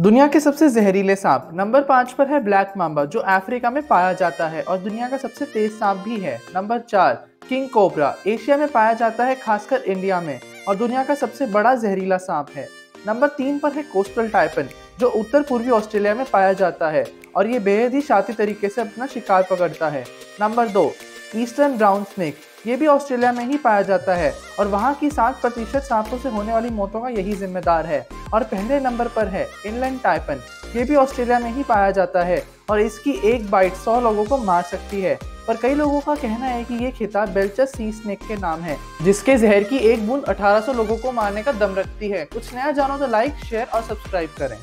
दुनिया के सबसे जहरीले सांप, नंबर पाँच पर है ब्लैक मांबा, जो अफ्रीका में पाया जाता है और दुनिया का सबसे तेज सांप भी है। नंबर चार, किंग कोबरा, एशिया में पाया जाता है, खासकर इंडिया में, और दुनिया का सबसे बड़ा जहरीला सांप है। नंबर तीन पर है कोस्टल टाइपन जो उत्तर पूर्वी ऑस्ट्रेलिया में पाया जाता है, और ये बेहद ही शाती तरीके से अपना शिकार पकड़ता है। नंबर दो, ईस्टर्न ब्राउन स्नेक ये भी ऑस्ट्रेलिया में ही पाया जाता है और वहाँ की सात प्रतिशत सांपों से होने वाली मौतों का यही जिम्मेदार है और पहले नंबर पर है इनलैंड टाइपन ये भी ऑस्ट्रेलिया में ही पाया जाता है और इसकी एक बाइट सौ लोगों को मार सकती है। पर कई लोगों का कहना है कि ये खिताब बेलचस सी स्नेक के नाम है, जिसके जहर की एक बूंद 1800 लोगों को मारने का दम रखती है। कुछ नया जानो तो लाइक, शेयर और सब्सक्राइब करें।